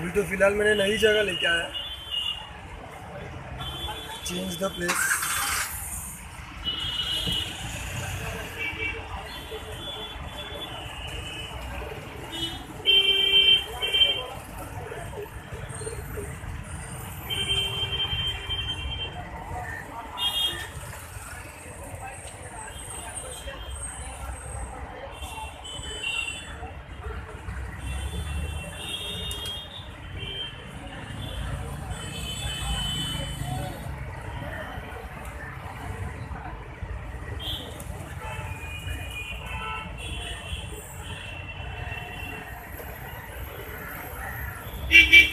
अभी तो फ़िलहाल मैंने नई जगह लेके आया change the place Hee hee!